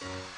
you